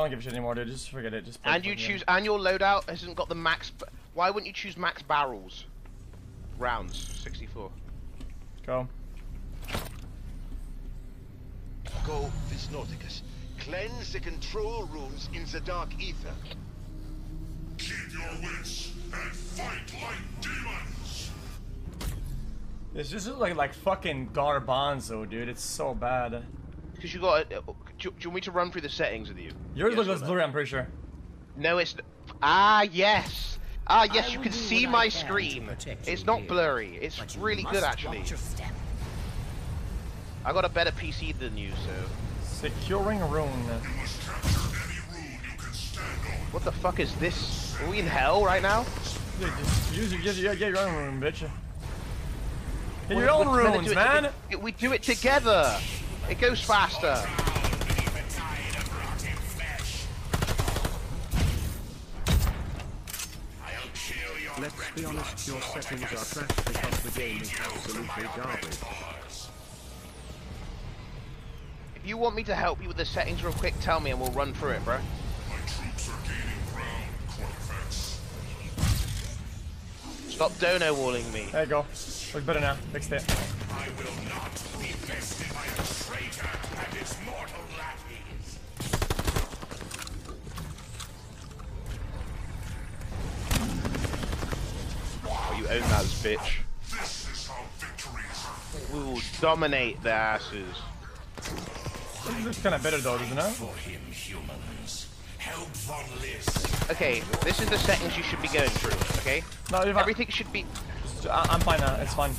I don't give a shit anymore, dude. Just forget it. Just. play And you fucking choose, and your loadout hasn't got the max. Why wouldn't you choose max barrels? Rounds, 64. Go. Go, Visnauticus. Cleanse the control rooms in the dark ether. Keep your wits and fight like demons! This just looks like like fucking Garbanzo, dude. It's so bad. Because you got. Uh, Do, do you want me to run through the settings with you? Yours Yes looks or less no? blurry, I'm pretty sure. No, it's. Ah, yes. Ah, yes. I You can see my I can to screen. It's not dear. blurry. It's really good, actually. watch your step. I got a better PC than you, so. Securing rune. You must capture any rune you can stand on. What the fuck is this? Are we in hell right now? Dude, just use your, get, your, get your own room, bitch. Get your We're- own we're meant runes, do it man. we do it together. It goes faster. Let's be honest, your settings are trash because the game is absolutely garbage. If you want me to help you with the settings real quick, tell me and we'll run through it, bro. My troops are gaining ground, Cortex. Stop dono walling me. There you go. Looks better now. Fixed it. I will not be bested by own that bitch. This is how victory. We will dominate their asses. This looks kind of better though, doesn't it? For him, humans. Help von List. Okay, this is the settings you should be going through, okay? No, if I, Everything should be... I, I'm fine now. It's fine.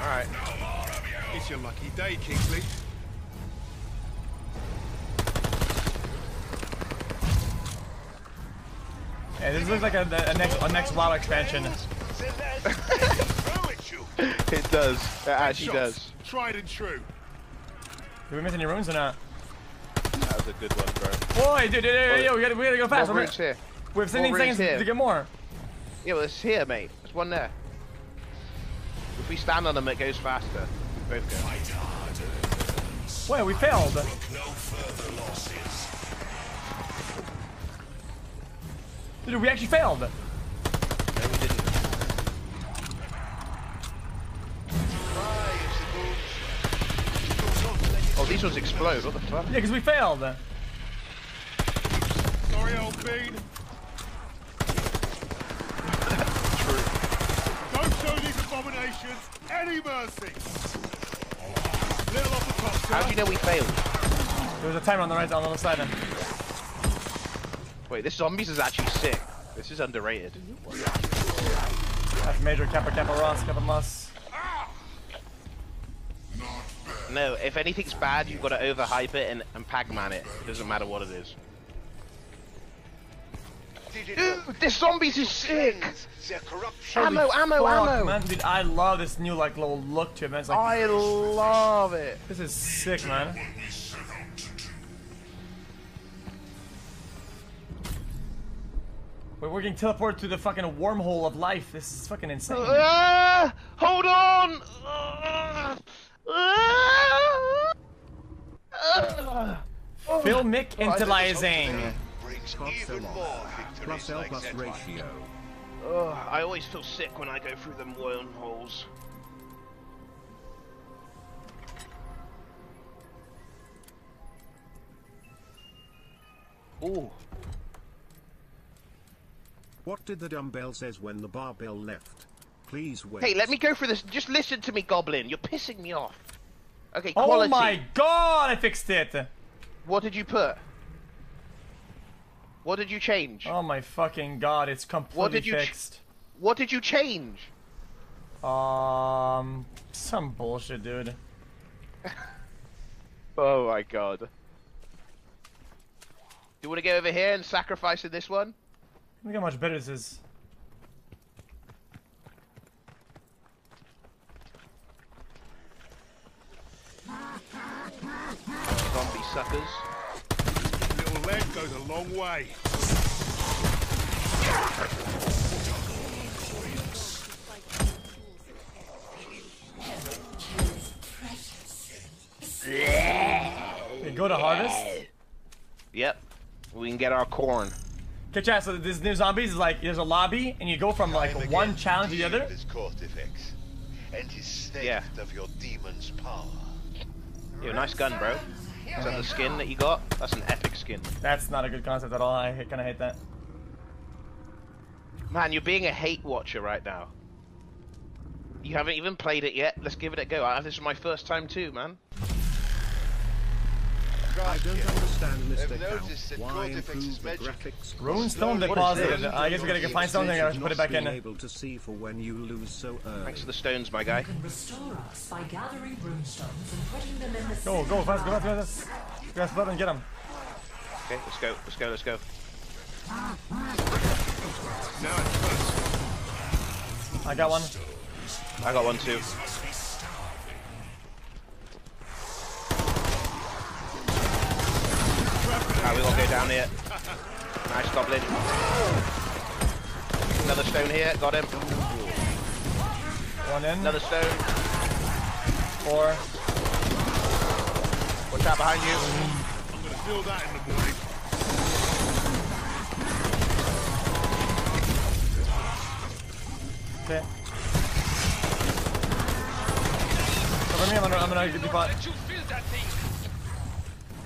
Alright. It's your lucky day, Kingsley. Yeah, this looks like a, a next a next WoW expansion. Throw at you. It does. It actually Shots. does. Tried and true. Did we miss any runes or not? That was a good one, bro. Boy, dude, dude, dude, dude, we gotta, we gotta go fast. We're, runes here. we have 17 seconds here. to get more. Yeah, well, it's here, mate. There's one there. If we stand on them, it goes faster. We both go. Wait, we failed. No Dude, we actually failed. No, we didn't. Oh, these ones explode. What the fuck? Yeah, because we failed. Sorry, old bean. Don't show these abominations any mercy. Little off the top. How do you know we failed? There was a timer on the right, on the other side. Wait, this zombies is actually sick. This is underrated. That's Major Kappa Kappa Ross Kappa Mus. No, if anything's bad, you've got to overhype it and, and Pac-Man it. It doesn't matter what it is. Digital. Dude, this zombies is sick! Cleanse corruption. Ammo, ammo, Fuck, ammo! man, dude, I love this new like little look to it, man. It's like I love it. this is sick, man. We're, we're getting teleported through the fucking wormhole of life. This is fucking insane. Ah, hold on! Filmic intelizing. Brings Spot even so more long. victories Plus L plus ratio. Ugh, I always feel sick when I go through them wormholes. Ooh. What did the dumbbell says when the barbell left? Please wait. Hey, let me go for this. Just listen to me, Goblin. You're pissing me off. Okay, quality. Oh my god, I fixed it. What did you put? What did you change? Oh my fucking god, it's completely did you fixed. What did you change? Um, some bullshit, dude. Oh my god. Do you want to go over here and sacrifice in this one? Look how much better this is. Zombie suckers. Little leg goes a long way. Okay, go to harvest. Yep. We can get our corn. Okay, chat. So this new zombies is like there's a lobby, and you go from like Time one challenge to the other. wield His Kortifex, and his stench Yeah. of your demon's power. Yo, nice gun, bro. Is that the skin that you got? That's an epic skin. That's not a good concept at all. I kind of hate that. Man, you're being a hate watcher right now. You haven't even played it yet. Let's give it a go. I, this is my first time too, man. I don't understand, Mr. noticed that Cow. Why Kortifex improve the graphics? Runestone What is deposited. I guess we gotta find something. I have put it back Being in. able to see for when you lose so early. Thanks for the stones, my guy. You can restore us by gathering runestones and putting them in the Go, go fast, go fast, go fast. Go fast, let them get him. Okay, let's go, let's go, let's go. Now it's. I got one. I got one too. Ah, we won't go down here. Nice goblin. Another stone here, got him. One in. Another stone. Four. Watch out behind you. I'm gonna feel that in the morning. Okay. Cover me. I'm gonna, I'm gonna give you pot.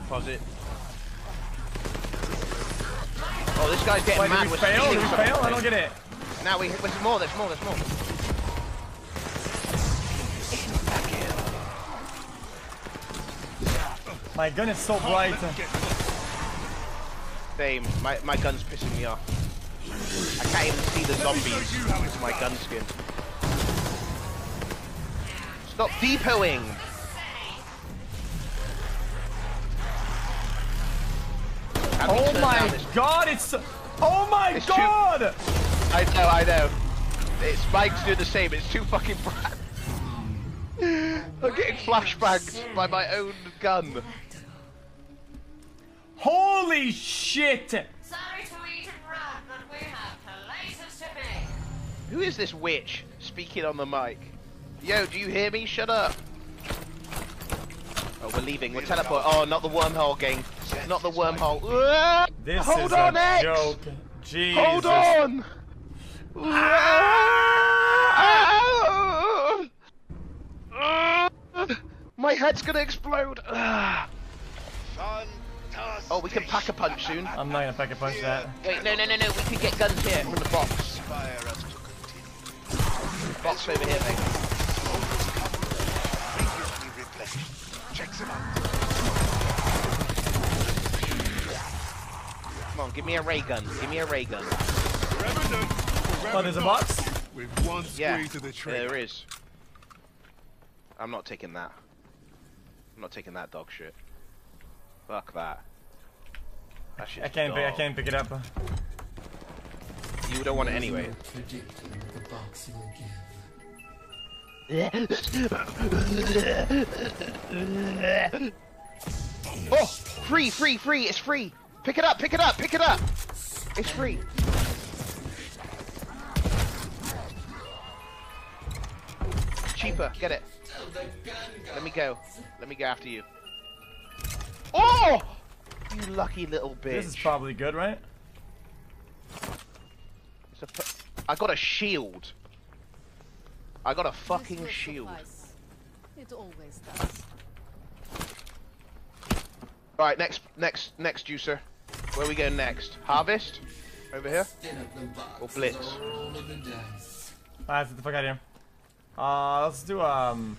Deposit. Oh, this guy's getting Wait, mad. did we fail? Did we fail? I don't get it. Now we, there's more, there's more, there's more. My gun is so bright. Same. My, my gun's pissing me off. I can't even see the zombies with my gun skin. Stop depoting! How do we Oh my god, it's Oh my It's too- god! I know, I know. It's Mike's doing the same. It's too fucking bright. I'm getting flashbacks by my own gun. Holy shit! Sorry to eat and run, but we have places to be. Who is this witch speaking on the mic? Yo, do you hear me? Shut up. Oh, we're leaving. We're teleport. Oh, not the wormhole gang. Not the wormhole. This Hold is on, a X! joke. Jesus. Hold on! My head's gonna explode. Fantastic. Oh, we can pack a punch soon. I'm not gonna pack a punch that. Wait, no, no, no, no. We can get guns here from the box. Fire us to continue. Box over here, mate. Come on, give me a ray gun. Give me a ray gun. Oh, there's a box? With one Yeah, squeeze of the trigger. there is. I'm not taking that. I'm not taking that dog shit. Fuck that. That I can't. Pick, I can't pick it up. You don't want it anyway. oh, free, free, free! It's free. Pick it up, pick it up, pick it up. It's free. Cheaper, get it. Let me go. Let me go after you. Oh! You lucky little bitch. This is probably good, right? It's a I got a shield. I got a fucking shield. It always does. Right, next, next, next juicer. Where we go next? Harvest? Over here? Or Blitz? Alright, get the fuck out of here. Uh, let's do um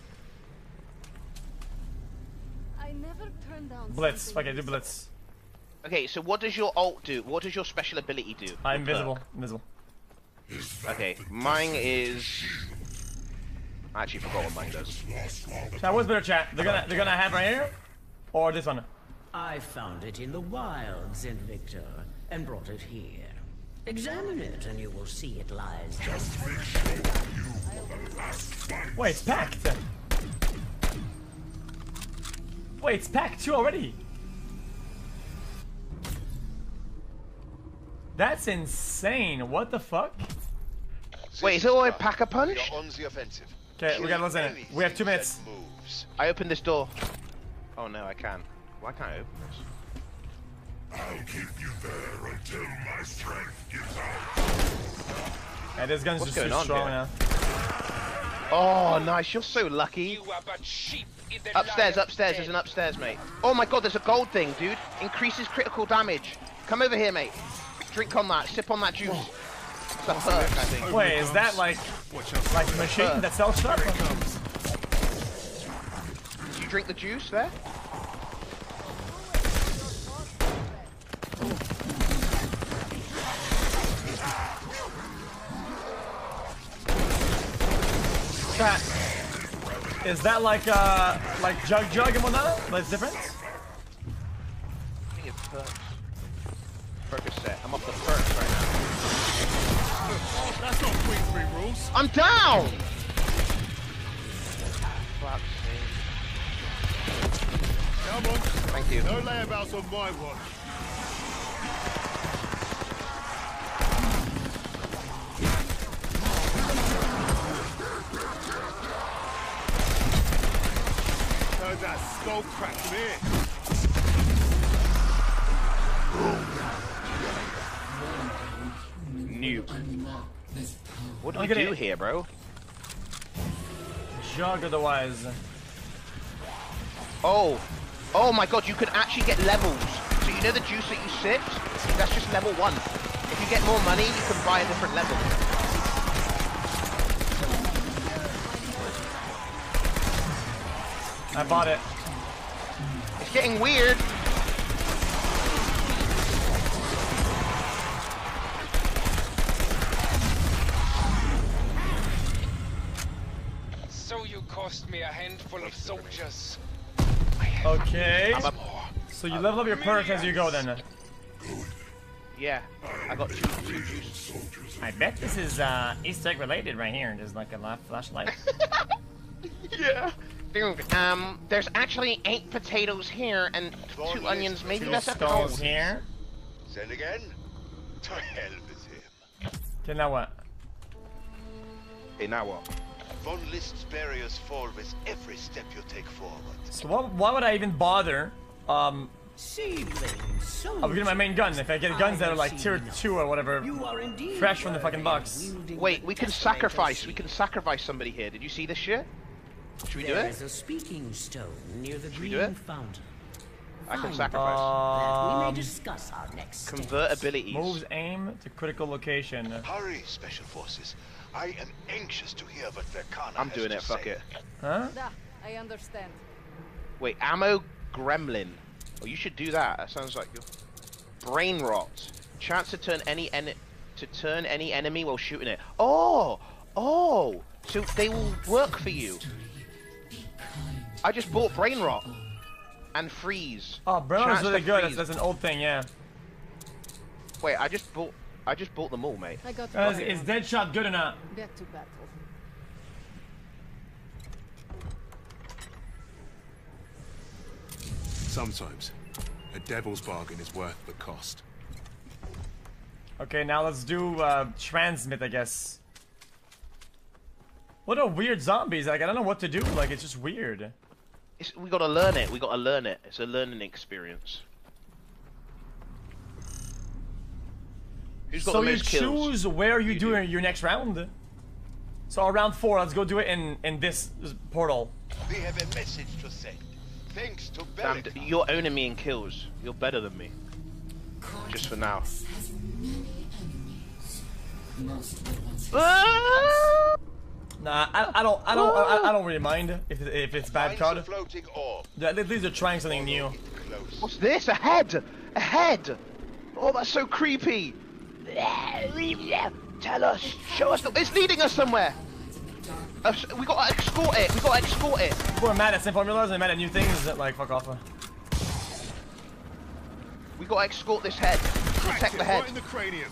I never turn down blitz. something Fuck it, do blitz. Okay, so what does your alt do? What does your special ability do? I'm invisible. perk? Invisible. Okay, mine is... I actually forgot what mine does. Chat, what's better, chat? They're gonna they're gonna have right here, or this one. I found it in the wilds, Invictor, and brought it here. Examine it, and you will see it lies just Wait, it's packed. Wait, it's packed too already. That's insane. What the fuck? Wait, is it all a pack-a-punch? You're on the offensive. Okay, we gotta listen. Anything We have two minutes. Moves. I opened this door. Oh no, I can. Why can't I open this? keep you there until my strength gives out. Yeah, this gun's What's just too going on strong here? now. Oh, nice. You're so lucky. You are but sheep Upstairs, upstairs. den. There's an upstairs, mate. Oh my god, there's a gold thing, dude. Increases critical damage. Come over here, mate. Drink on that. Sip on that juice. It's a perk, I think. Wait, is that like Watch out. like a machine that sells stuff? Did you drink the juice there? That is that like uh like jug jug and whatnot? Like different? I think it's perks. Percocet. I'm off the perks right now. That's not Queensberry rules. I'm down! Come on. Thank you. No layabouts on my watch. Heard that skull crack here. Nuke. What do gonna- do here, bro? Jug otherwise. Oh. Oh my god, you can actually get levels. So you know the juice that you sipped? That's just level one. If you get more money, you can buy a different level. I bought it. It's getting weird. So you cost me a handful of soldiers. Okay. So you level up your perks as you go then. yeah, I got two, two juice. I bet this is uh Easter egg related right here. There's like a flashlight. Yeah. Dude, um, there's actually eight potatoes here and two onions. Maybe Two that's a skulls gold. here. Send again? To hell with him. Okay, now what? Okay, now what? Von List's barriers fall with every step you take forward. So what, why would I even bother? Um, Seedling, so I'm getting my main gun. If I get guns that are like tier two or whatever, you are indeed fresh from the fucking box. Wait, we can sacrifice. We can sacrifice somebody here. Did you see this shit? Should we do There it? is a speaking stone near the we green do it? fountain. I can sacrifice. that we may Um, discuss our next steps. Convert abilities. moves aim to critical location. Hurry, Special Forces. I am anxious to hear what Verkana I'm has doing to it. Fuck say. it. Huh? Da, I understand. Wait, ammo gremlin. Oh, you should do that. That sounds like your brain rot. Chance to turn any en to turn any enemy while shooting it. Oh, oh. So they will work for you. I just bought brain rot and freeze. Oh, Brown's Chance really good. That's, that's an old thing, yeah. Wait, I just bought. I just bought them all, mate. I got Uh, is, one. is Deadshot good or not? Back to battle. Sometimes, a devil's bargain is worth the cost. Okay, now let's do uh, transmit, I guess. What a weird zombies? Like I don't know what to do. Like it's just weird. It's, we gotta learn it. We gotta learn it. It's a learning experience. Who's got So the you kills? choose where you, You do, do. it your next round. So round four, let's go do it in in this portal. We have a message to send. Thanks to Damn, you're owning me in kills. You're better than me. Just for now. Ah! Ah! Nah, I, I don't I don't I, I don't really mind if if it's bad COD. a card. floating orb. At least they're trying something new. Follow it close. What's this? A head! A head! Oh, that's so creepy! Tell us! Show us! The, it's leading us somewhere! Uh, s- we gotta escort it! We gotta escort it! People are mad at same formulas and mad at new things. That, like fuck off. We gotta escort this head. Cracked Protect the head. right in the cranium.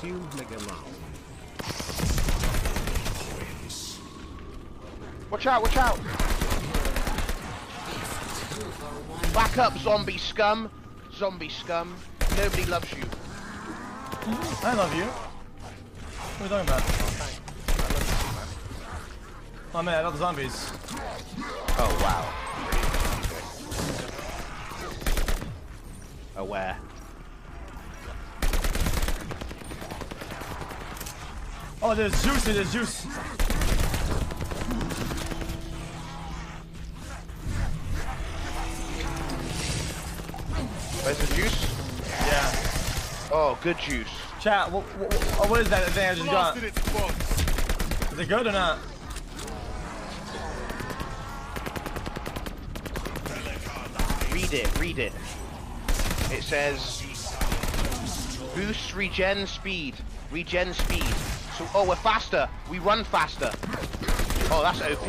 Consumed Mega Love. Watch out, watch out! Back up, zombie scum! Zombie scum. Nobody loves you. I love you. What are you talking about? Oh man, I love zombies. Oh wow. Oh, Aware. Oh, there's juice, there's juice. Where's the juice? Yeah. Oh, good juice. Chat, what, what, what is that thing I just got? Its. Is it good or not? Read it, read it. It says boost regen speed. Regen speed. So oh we're faster. We run faster. Oh that's OP.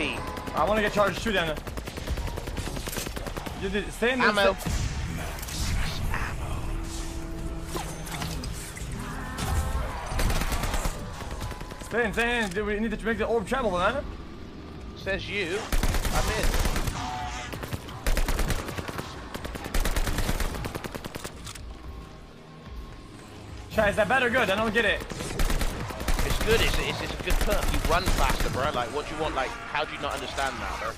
I want to get charged too, then. You did, stay in this. Ammo. Stay in, stay in. Dude, We need to make the orb travel, man. Says you. I'm in. Chat, is that or good? I don't get it. It's good, it's, it's, it's a good perk. You run faster, bro. Like what do you want like how do you not understand that, bro?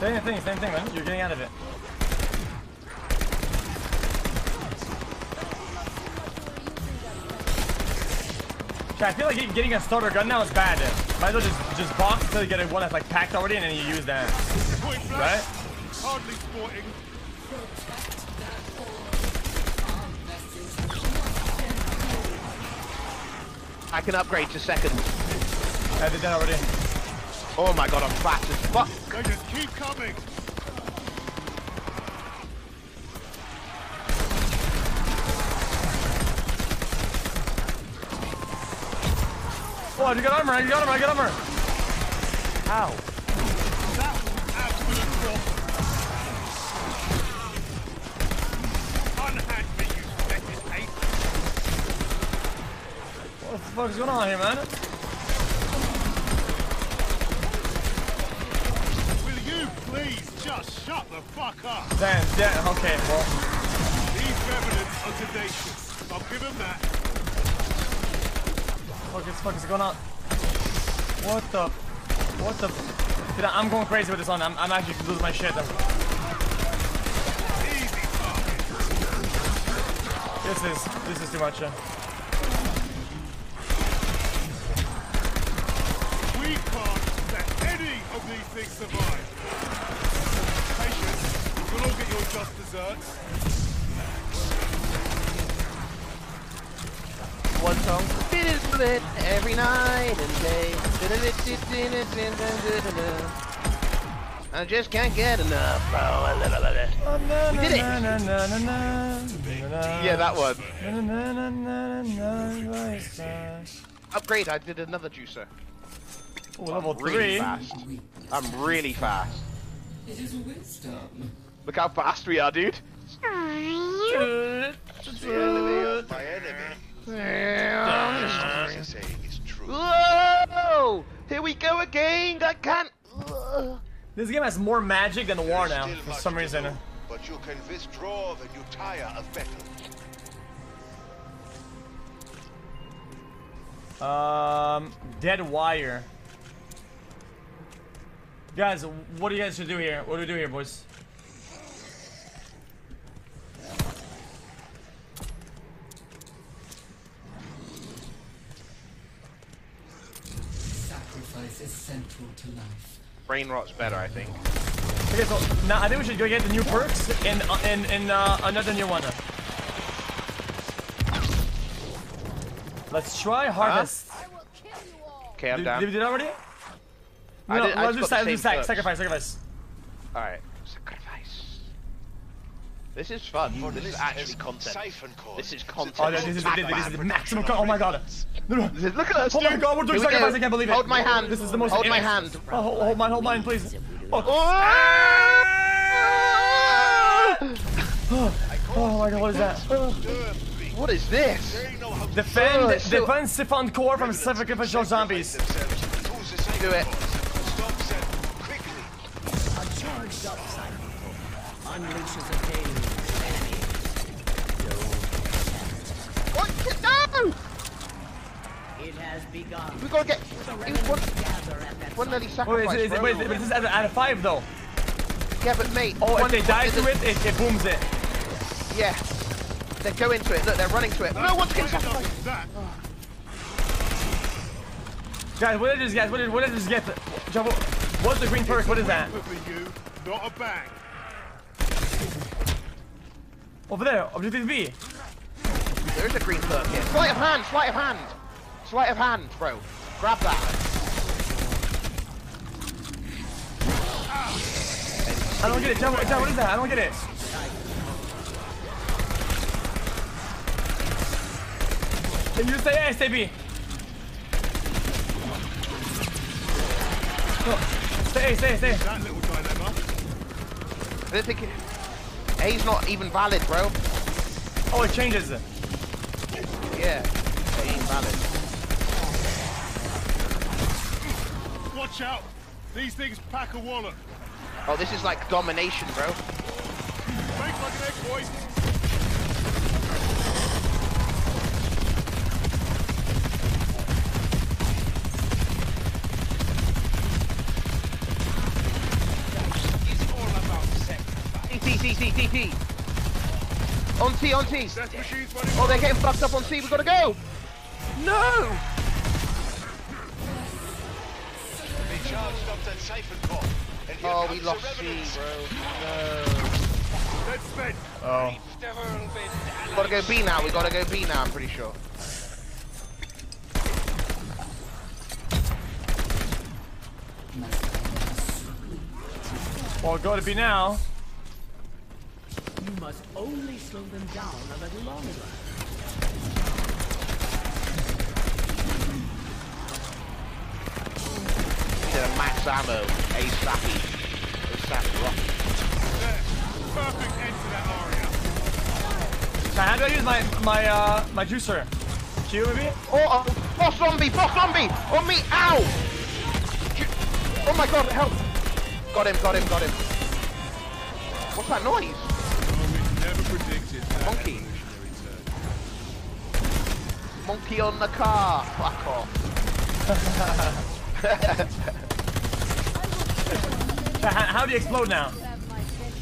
Same thing, same thing, man. You're getting out of it. I feel like getting a starter gun now is bad. Might as well just just box until you get a one that's like packed already, and then you use that. Right? Hardly sporting. I can upgrade to second. I did that already. Oh my god, I'm fast as fuck. They just keep coming. Oh, you got armor, you got armor, I got armor. Ow. That was absolute drop. Unhand me, you fetish ape. What the fuck is going on here, man? Will you please just shut the fuck up? Damn, yeah, okay, well. These revenants are tenacious. I'll give them that. What the fuck is going on? What the? What the? Dude, I'm going crazy with this one. I'm, I'm actually losing my shit. This is this is too much. We can't let any of these things survive. Patience. You'll all get your just desserts. One song. Spit split every night and day. I just can't get enough. Oh, We did it. Yeah, that one. Upgrade. I did another juicer. Ooh, level I'm really three. fast. I'm really fast. It is wisdom. Look how fast we are, dude. The enemy of my enemy. This saying is true. Whoa! Here we go again. I can't. This game has more magic than the War now, for some reason. do, But you can withdraw when you tire of battle. Um, dead wire. Guys, what do you guys should do here? What do we do here, boys? Sacrifice is central to life. Brain rot's better, I think. Okay, so now I think we should go get the new perks in uh, in in uh, another new one. Let's try harvest. Okay, I'm Did, down. did we do that already? I No, did- I let's do got sac- the do same sac- perks. sacrifice, sacrifice. Alright. Sacrifice. This is fun. For this is this actually test, content. Siphon core. This is content. Oh, this is, this is, this is the maximum. co- Oh my god. No, no. Is- Look at us, Oh my god, we're doing Here we go. sacrifice. I can't believe it. Hold my hand. This is the most. Hold my hand. Oh, hold, hold mine, hold mine, please. Oh. Oh! oh, oh my god, what is that? What is this? Defend, Oh, it's so- defend Siphon Core from sacrificial zombies. Do it. Unleashes a deluge of enemies. What? No! It has begun. We gotta get. He was one, Gather at one nearly Wait, oh, is it, is it, wait, is it, but this is out of, out five though. Yeah, but mate. Oh, if they die to it, it, it booms it. Yeah. They go into it. Look, they're running to it. No one's getting Quite enough sacrificed. of that. Guys, what did this get? What did, what did this get? What's the green perk? What is that? For you, not a bang. Over there, objective B. There's a green perk here. Sleight of hand, sleight of hand. Sleight of hand, bro. Grab that. I don't get it. Jumbo, Jumbo, what is that? I don't get it. Can you say A, say B? No. Say A, say A, say A. That little dilemma. I don't think it... A's not even valid, bro. Oh, it changes. it. Yeah. A ain't valid. Watch out. These things pack a wallop. Oh, this is like domination, bro. Make like an egg, boys. It's all about sacrifice. T, T, T, T, T. On T, on T. Death machines running. Oh, they're getting fucked up on T. We gotta go. No. They charged up that siphon core. And here Oh, we lost the C, revenants. bro. Dead spent. Oh. The whirlwind We gotta go B now. We gotta go B now. I'm pretty sure. Well, go to B now. You must only slow them down a little longer. Yeah, max ammo. A sappy. A sappy rock. Perfect end to that aria. Now, how do I use my my uh my juicer? Q maybe? Oh, oh, boss zombie, boss zombie, on me, ow! Oh my god, help! Got him, got him, got him. What's that noise? Monkey. Monkey on the car. Fuck off. How, how do you explode now? Have my finish.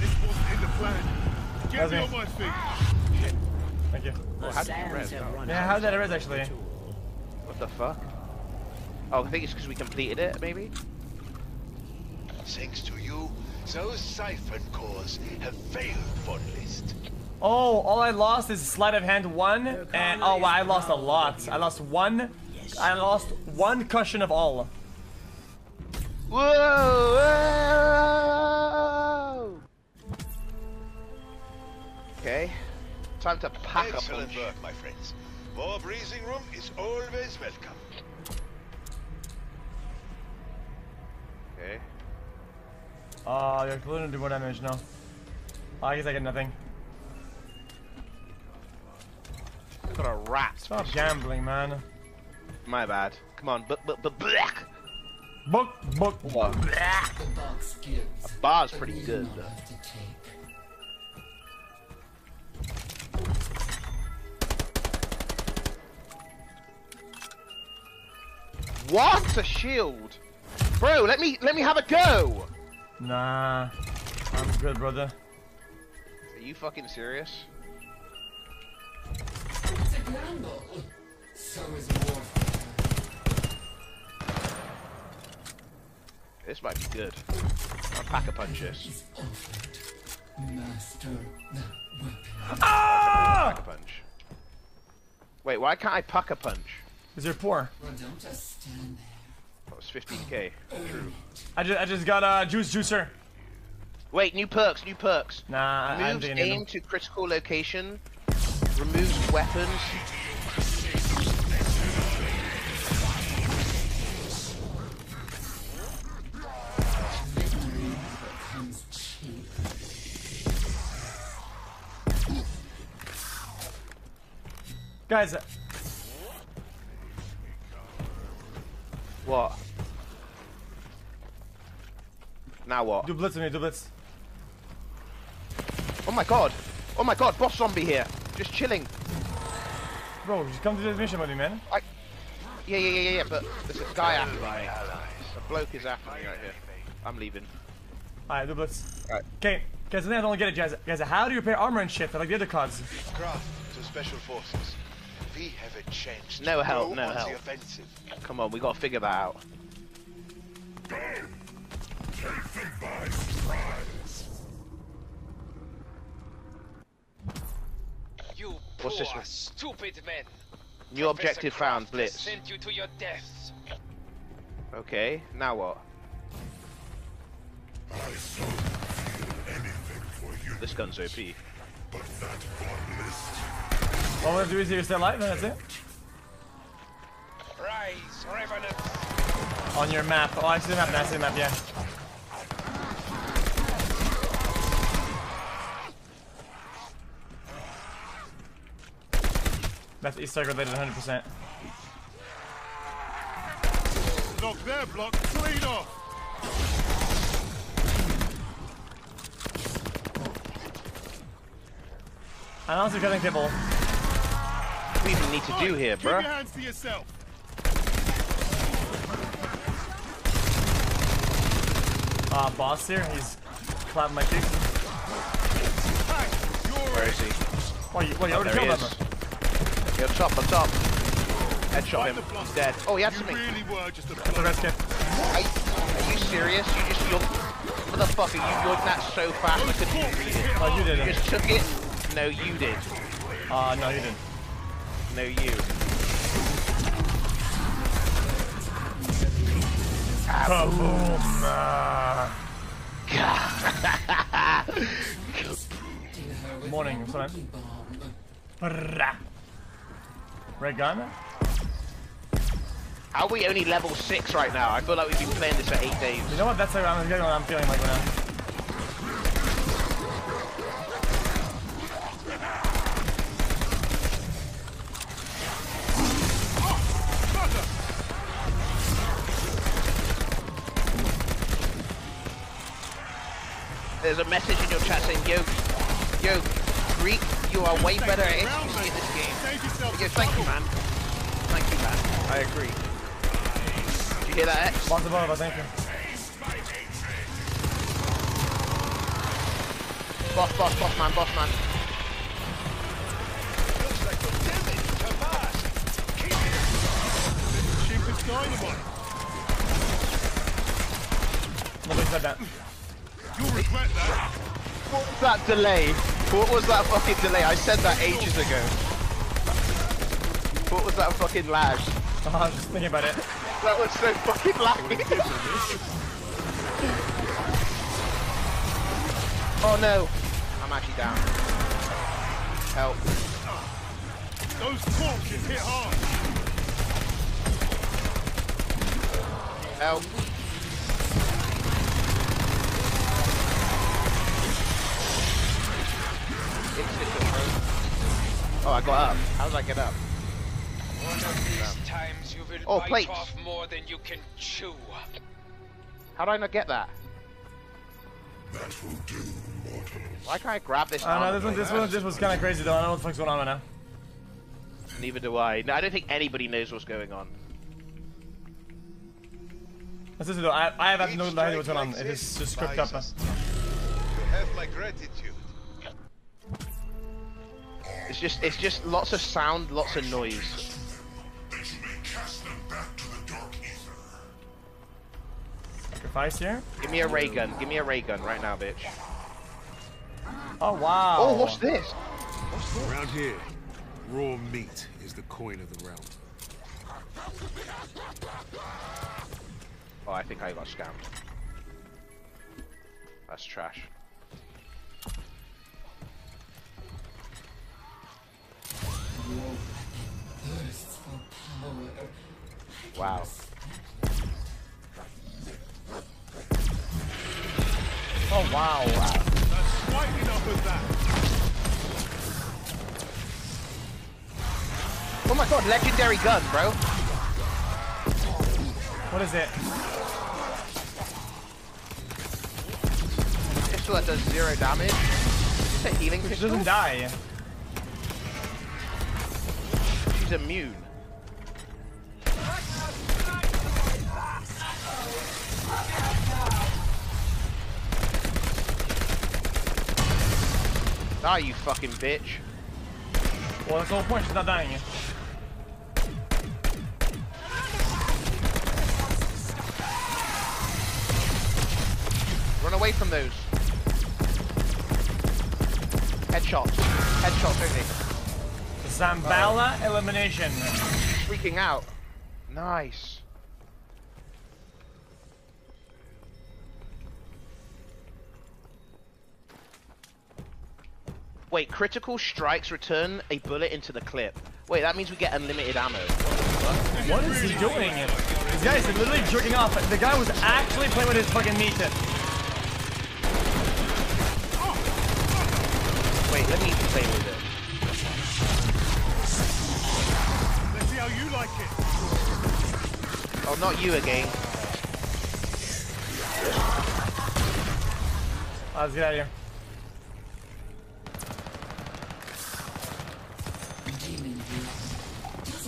This wasn't in the plan. Get me me. on my feet. Thank you. The how do you sands res have now? run Yeah, out how's that of res actually? What the fuck? Oh, I think it's because we completed it, maybe? Thanks to you, those siphon cores have failed von List. Oh, all I lost is sleight of hand one, and oh wow, I lost a lot. I lost one. I lost one cushion of all. Whoa! whoa! Okay. Time to pack up. Excellent work, my friends. More breathing room is always welcome. Okay. Uh, your balloon do more damage now. Oh, I guess I get nothing. Got a rat. Stop gambling, man. My bad. Come on, but but but black. Book, book, box gives. A bar's pretty good. Though. have to take. What a shield, bro! Let me let me have a go. Nah, I'm good, brother. Are you fucking serious? So is warfare. This might be good. I'll pack a punch this. Is offered. Master that weapon. Ah! Pack a punch. Wait, why can't I pack a punch? Cause you're poor. Well, don't just stand there. That was 15k. True. I just, I just got a juice juicer. Wait, new perks, new perks. Nah, I, I Moves didn't aim to critical location. Removes weapons. Victory comes cheap. Guys, uh, What? Now what? do blitz on me, do blitz. Oh my god. Oh my god, boss zombie here. Just chilling. Bro, just come to the mission buddy, man. Yeah, yeah, yeah, yeah, yeah, but there's a guy after me. A bloke is after me right here. I'm leaving. Alright, do blitz. Alright. Okay, guys, I think I don't get it, guys. Guys, how do you repair armor and shit like the other cards? Craft to special forces. We have a chance to No help, go no help. offensive. Come on, we gotta figure that out. You What's this one? stupid men. New objective found, Blitz. Sent you to your deaths. Okay, now what? This gun's OP. All we have to do is you're still alive, and that's it. Rise, revenant. On your map. Oh, I see the map, I see the map, yeah. That's Easter egg related 100%. Knock their block clean off. And also cutting people. What do you even need to do here, bro? Keep your hands to yourself. Uh, boss here, he's clapping my cheeks. Where is he? Oh, you, well, you Oh, already there killed is. Him. Yo, top, on top. Headshot him. He's dead. Oh, he had You something. really were just a That's a bloke. Are, are you serious? You just yoinked. Motherfucker, you yoinked that so fast I couldn't even read it. Oh, you did You just took it? No, you did. Uh, no, you didn't. No, you. Kaboom! Morning, son. Red gun? How are we only level 6 right now? I feel like we've been playing this for 8 days. You know what? That's what I'm, what I'm feeling like right now. There's a message in your chat saying, yo, yo, Greek, you are way better at executing in this game. Save yourself Yo, the thank you, man. Thank you, man. I agree. Did you hear that, X? Lots of above, thank you. Boss, boss, boss man, boss man. Looks like the damage to Mars. Cheapest dynamite. Nobody said that. You'll regret that. What was that delay? What was that fucking delay? I said that ages ago. What was that fucking lag? Oh, I was just thinking about it. That was so fucking laggy. oh no. I'm actually down. Help. Those corpses hit hard. Help. Oh, I got up. How did I get up? One of these times you will Oh, bite plates. off more than you can chew. How did I not get that? Why can't I grab this? I don't know, this one, this one, this was kind of crazy though. I don't know what the fuck's going on right now. Neither do I. No, I don't think anybody knows what's going on. This is though. I, I have Each no idea what's going on. It is just script up. us. You have my gratitude. It's just, it's just lots of sound, lots of noise. That cast them back to the dark ether. Sacrifice here. Give me a ray gun. Give me a ray gun right now, bitch. Oh wow. Oh, what's this? Around here, raw meat is the coin of the realm. Oh, I think I got scammed. That's trash. Wow. Oh wow. That's quite enough of that. Oh my god, legendary gun, bro. What is it? Pistol that does zero damage. It's a healing pistol. doesn't die. She's immune. Die, you fucking bitch. Well, that's the whole point. She's not dying. yet. Run away from those. Headshots. Headshots only. Zambala elimination. Freaking out. Nice. Wait, critical strikes return a bullet into the clip. Wait, that means we get unlimited ammo. What is he doing? This guy is literally jerking off. The guy was actually playing with his fucking meat. Oh, not you again. Let's get out of here.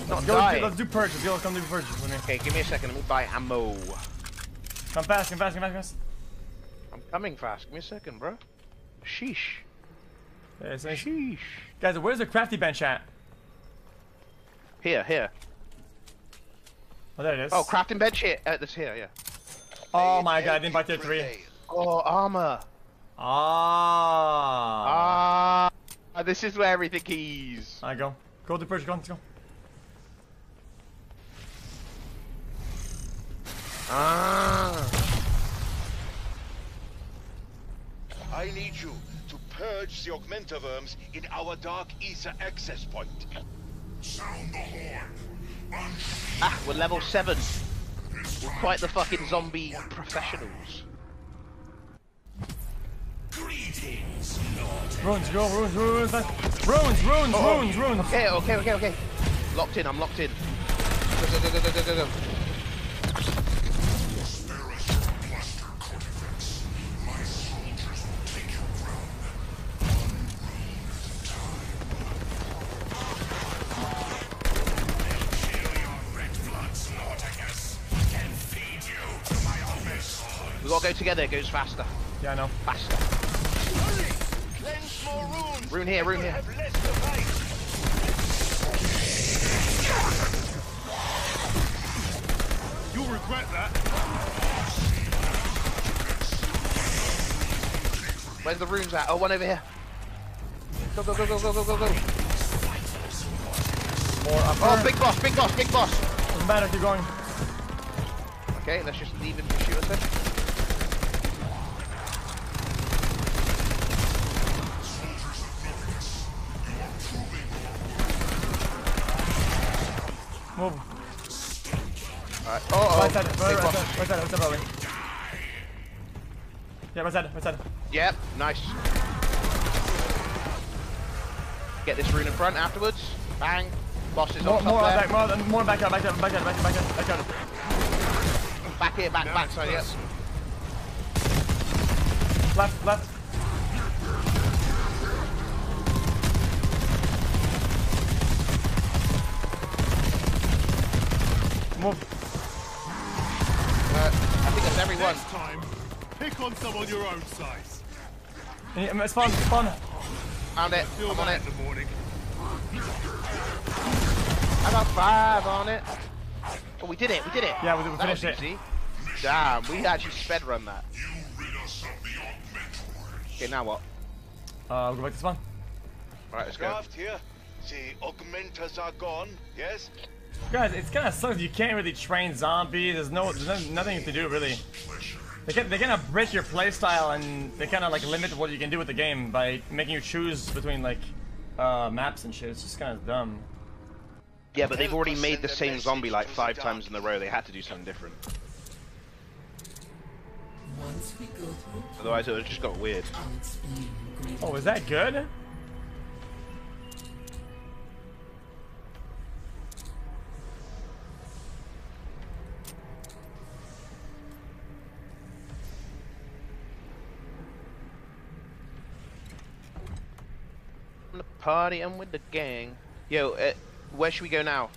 Not Go, let's do purges. Go, come do purges with me. Okay, give me a second. Let me buy ammo. Come fast, come fast, come fast, come fast. I'm coming fast. Give me a second, bro. Sheesh. Sheesh. Guys, where's the crafty bench at? Here, here. Oh, there it is. Oh, crafting bench here. Uh, this here, yeah. Oh my god, I didn't buy tier 3. Oh, armor. Ah. Ah, this is where everything is. I go. Go to purge, go, let's go. Ah. I need you to purge the augmenter worms in our dark aether access point. Sound the horn. Ah, we're level 7. We're quite the fucking zombie professionals. Greetings, Lord. Runes, go, runes, runes, runes, runes, Oh, runes, runes. Okay, okay, okay, okay. Locked in, I'm locked in. Go, go, go, go, go, go, go. Together, it goes faster. Yeah, I know. Faster. More runes! Rune here, rune here. have less to fight! You'll regret that. Where's the runes at? Oh, one over here. Go, go, go, go, go, go, go, go. More upper. Oh, big boss, big boss, big boss. Doesn't matter, keep going. Okay, let's just leave him to shoot us then. Alright. Oh, Right oh. side, right, right boss. side, right side, right side. Yeah, right side, right side. Yep, nice. Get this rune in front afterwards. Bang. Boss is More, on top more, there. back, more, more back out, back out, back out, back out, back out, back out. Back here, back, back side, yep. Left, left. Move. I think that's everyone. Next time, pick on someone your own size. Yeah, Spawn, spawn. Found it. Feel I'm on it. in the morning. I got five on it. Oh, we did it. We did it. Yeah, we- we finished it. easy. Damn, we actually sped run that. You rid us of the augmentors. Okay, now what? Uh, we'll go back to spawn. Alright, let's go. Craft here. The augmenters are gone, yes? Guys, it's kind of sucks. You can't really train zombies. There's no, there's no, nothing to do really. They can, they kind of break your playstyle and they kind of like limit what you can do with the game by making you choose between like uh, maps and shit. It's just kind of dumb. Yeah, but they've already made the same zombie like five times in a row. They had to do something different. Once we go through, Otherwise, it would just got weird. I'll explain in great Oh, is that good? Party and with the gang. Yo, uh, where should we go now?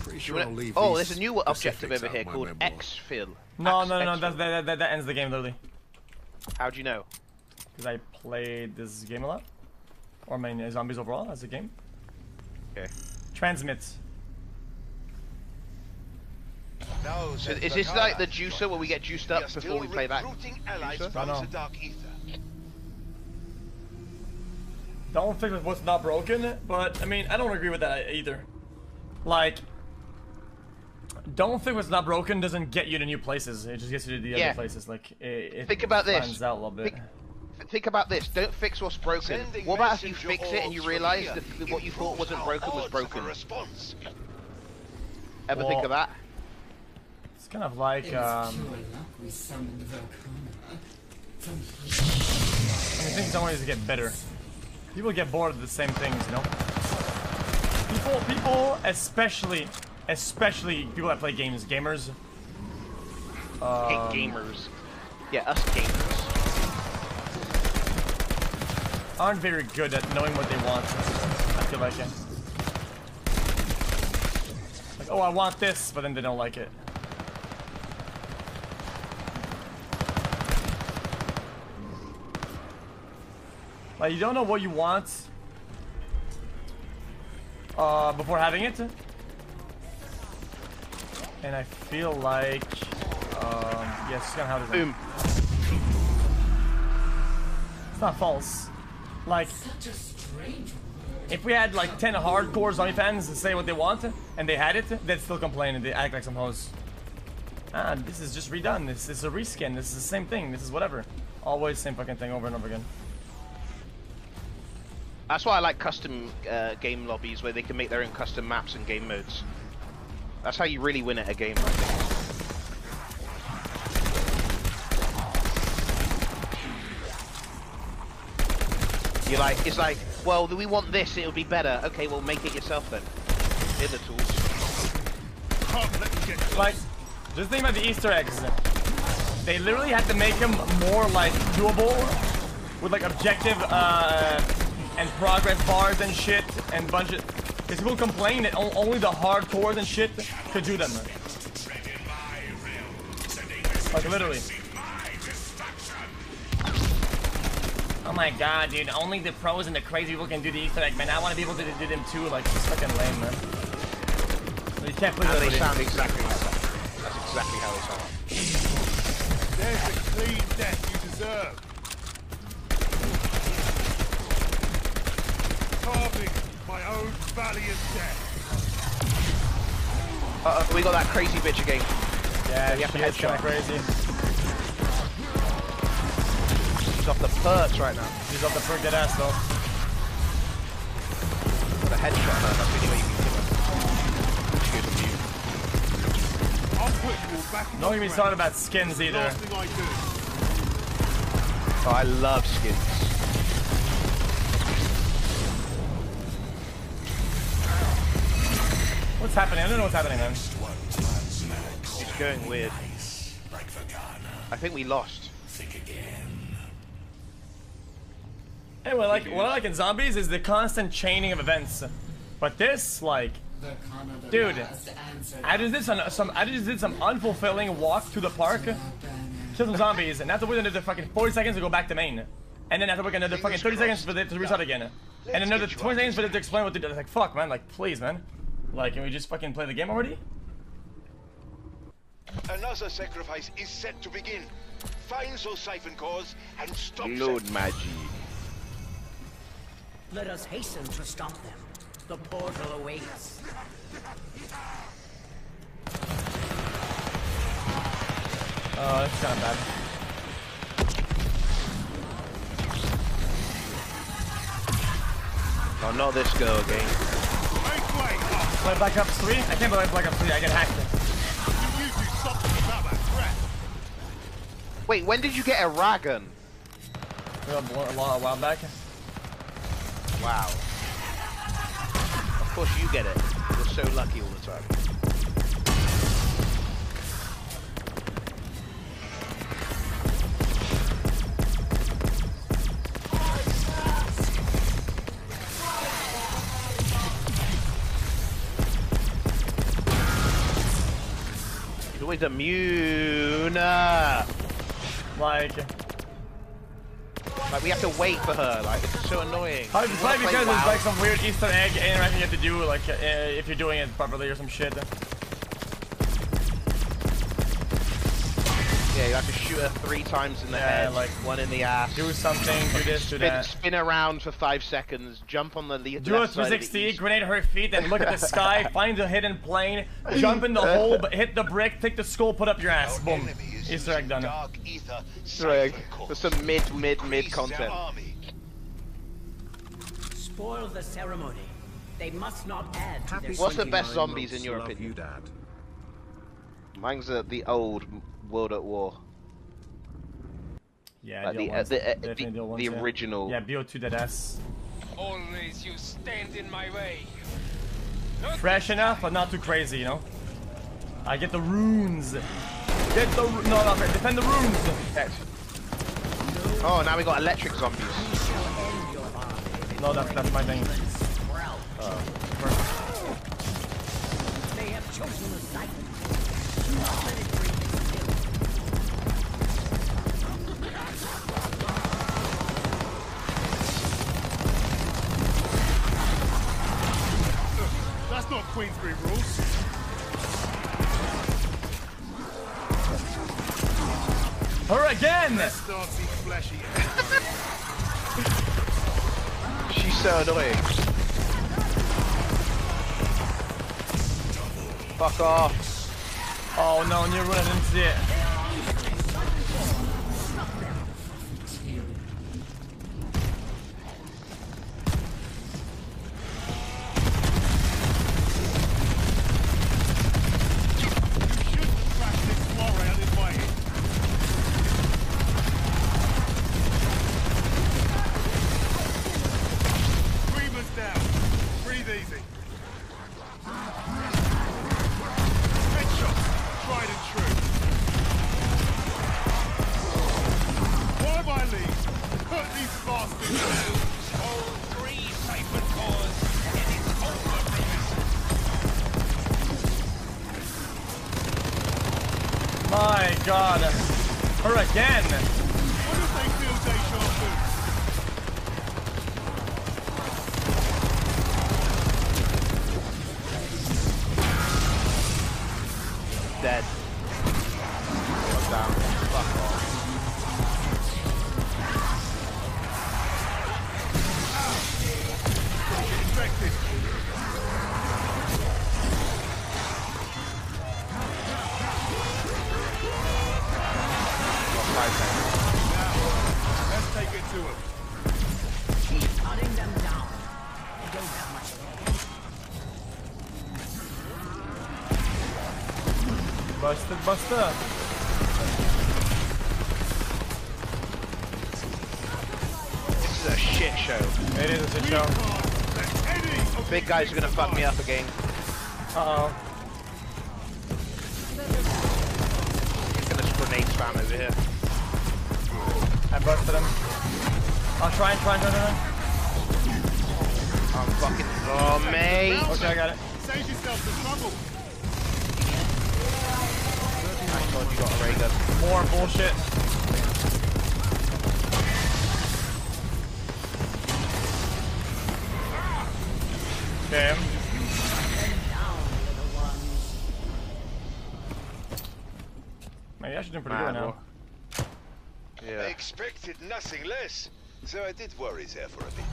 Pretty Do sure you I'll wanna- leave oh, there's a new objective over here called memoir. Exfil. No, Ax- no, no, no. Exfil. That, that, that, that ends the game literally. How do you know? Because I played this game a lot. Or I mean, zombies overall as a game. Okay. Transmits. Now So that is this like the juicer where we get juiced up before we play that? recruiting allies juicer? from No, no. the Dark Aether. Don't fix what's not broken, but I mean, I don't agree with that either. Like, don't fix what's not broken doesn't get you to new places. It just gets you to the Yeah. other places. Like, it, it Think about this. out a little bit. Think, think about this. Don't fix what's broken. Sending What about if you fix it and you realize that what you thought wasn't broken was odds of a broken? response. Ever Well, think of that? It's kind of like, It's um, pure luck we summoned I mean, things always get better. People get bored of the same things, you know? People, people, especially, especially people that play games, gamers, Hey, um, gamers. Yeah, us gamers. aren't very good at knowing what they want. I feel like it. Like, oh, I want this, but then they don't like it. Like, you don't know what you want uh, before having it. And I feel like, um, yes, it's gonna have this. Boom. It's not false. Like, such a strange if we had like 10 hardcore zombie fans to say what they want and they had it, they'd still complain and they act like some hoes. Ah, this is just redone. This is a reskin. This is the same thing. This is whatever. Always same fucking thing over and over again. That's why I like custom uh, game lobbies where they can make their own custom maps and game modes. That's how you really win at a game. I think. You're like, it's like, well, we want this, it'll be better. Okay, well, make it yourself then. Here the tools. Like, just think about the Easter eggs. They literally had to make them more like doable with like objective uh, and progress bars and shit and bunch of. Because people complain that only the hardcores and shit could do them. Like literally. Oh my god, dude! Only the pros and the crazy people can do the Easter egg, man. I want to be able to do them too. Like, it's fucking lame, man. You can't please And they everybody. sound exactly like that. That's exactly how they sound. There's the clean death you deserve. Carving my own valiant death. Uh oh, we got that crazy bitch again. Yeah, You have to is headshot. of crazy. She's off the perch right now. She's off the frick dead ass though. Got a headshot her. That's the only way you can kill her. She goes to you. I'll put you all back in Don't the get me started about skins either. I. Oh, I love skins. What's happening? I don't know what's happening, man. It's going weird. I think we lost. Anyway, like what I like in zombies is the constant chaining of events. But this, like, Dude. I just did some, some I just did some unfulfilling walk to the park, kill some zombies, and after wait another fucking 40 seconds to go back to main. And then after we wait another fucking 30 seconds for it to restart again. And another 20 seconds for it to explain what do. It's like, fuck, man, like, please, man. Like, can we just fucking play the game already? Another sacrifice is set to begin. Find those siphon cores and stop Load them. magic. Let us hasten to stop them. The portal awaits. Oh, that's kind of bad. Oh, not this girl again. Play Black Ops 3? I can't play Black Ops 3, I get hacked. you do something about that threat. Wait, when did you get a ray gun? A a while back. Wow. Of course you get it. You're so lucky all the time. Always immune. Uh, Like, like we have to wait for her. Like it's so annoying. wanna probably because there's like some weird Easter egg interaction you have to do, like uh, if you're doing it properly or some shit. Shoot her three times in the Yeah, head, like, one in the ass. Do something, do this, do spin, that. spin around for five seconds, jump on the lead. Do a left side of the 360, grenade her feet, then look at the sky, find a hidden plane, jump in the hole, but hit the brick, take the skull, put up your ass. Boom. Easter egg done. Dark aether Easter egg. siphon cores For some mid, mid, mid content. Spoil the ceremony. They must not add to their What's the best zombies in your opinion? You, Dad. Mine's uh, the old World at War. Yeah, Like the, the, uh, the, uh, the, the, ones, the yeah. original. Yeah, BO2 dead ass. Always you stand in my way. Fresh enough, but not too crazy, you know? I get the runes. Get the ru- no, no, defend the runes. Oh, now we got electric zombies. No, that's that's my thing. They That's not Queensberry rules. Her again! She's so annoying. Fuck off. Oh no, new rune, I didn't it. My god. Her again! This is a shit show. It is a shit show. Let any of Big guys are gonna fuck me up again. Okay. Maybe I should do pretty good Man, now. I expected nothing less, so I did worry there for a bit.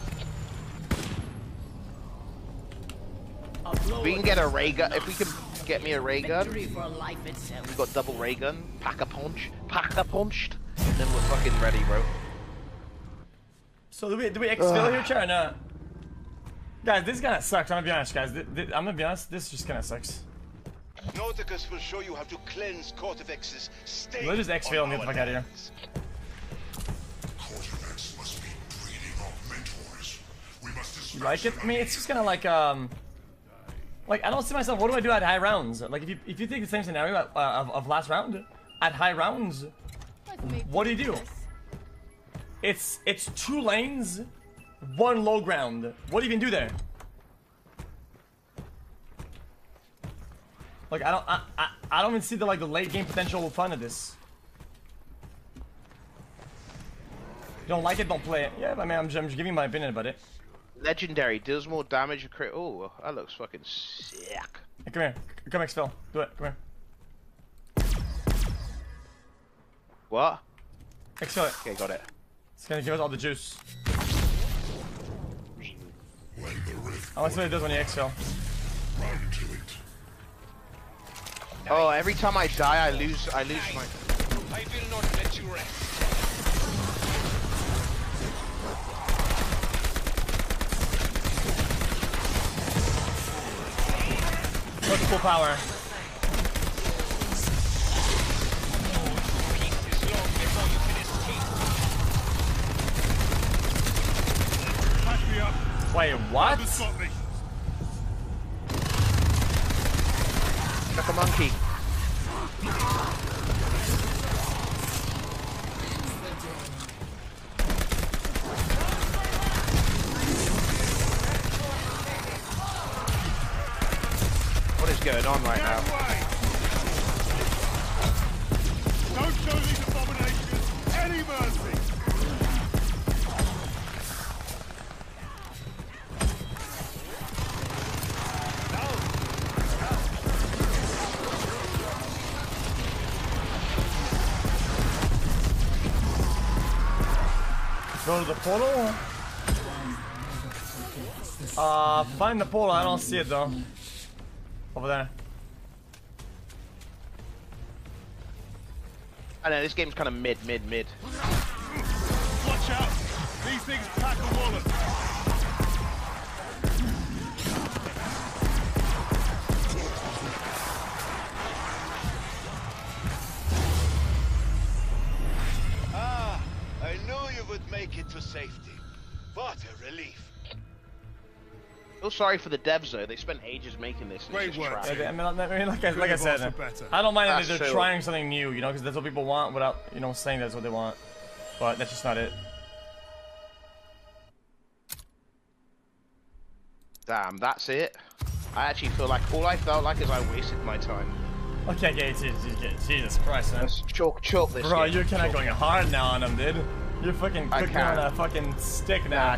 If we can get a ray gun, if we can get me a ray gun, victory for life itself. we got double ray gun, pack a punch, pack a punched, and then we're fucking ready, bro. So do we do we exfil here, chat or not? Guys, this kinda sucks, I'm gonna be honest, guys. Th- th- I'm gonna be honest, this just kinda sucks. Norticus will show you how to cleanse Kortifex's state. Let's just exfil and on get the our fuck out of here. lands. Must be breeding augmentors. We must You like it? I mean, it's just kind of like um, like I don't see myself. What do I do at high rounds? Like if you if you take the same scenario uh, of, of last round, at high rounds, what do you do? It's it's two lanes, one low ground. What do you even do there? Like I don't I, I I don't even see the like the late game potential fun of this. You don't like it, don't play it. Yeah, I mean I'm just, I'm just giving my opinion about it. Legendary deals more damage. and Crit. Oh, that looks fucking sick. Hey, come here. come Come Phil. Do it. Come here. What? It. Okay, got it. It's gonna give us all the juice. When the rift I want to see what it does when you exfil. run to it. Oh, every time I die, I lose. I lose my. I will not let you rest. What's full power? Peace is long before you finish speak. Patch me up. Wait, what? Others spot. Like a monkey. Find. I don't see it though. Over there. I know this game's kind of mid, mid, mid. Watch out. These things pack a wallet. Ah, I knew you would make it to safety. What a relief. Feel sorry for the devs though. They spent ages making this. Great work. trash. I mean, I mean like I, like I said, asked for better. I don't mind that they're true. trying something new, you know, because that's what people want without, you know, saying that's what they want. But that's just not it. Damn, that's it. I actually feel like all I felt like is I wasted my time. Okay, okay, Jesus, Jesus Christ, man. Let's chalk, chalk this. Bro, game. you're kind of Chalk going hard now on him, dude. You're fucking cooking on a fucking stick now.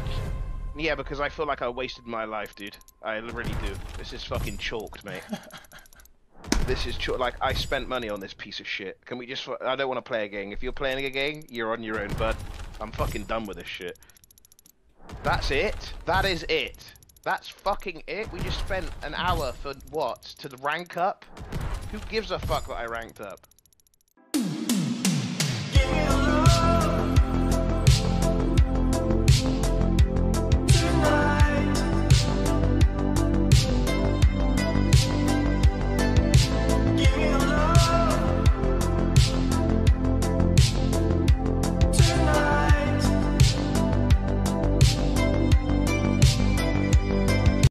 Yeah, because I feel like I wasted my life, dude. I really do. This is fucking chalked, mate. this is. Like, I spent money on this piece of shit. Can we just... I don't want to play a game. If you're playing a game, you're on your own, bud. I'm fucking done with this shit. That's it. That is it. That's fucking it. We just spent an hour for what? To rank up? Who gives a fuck that I ranked up?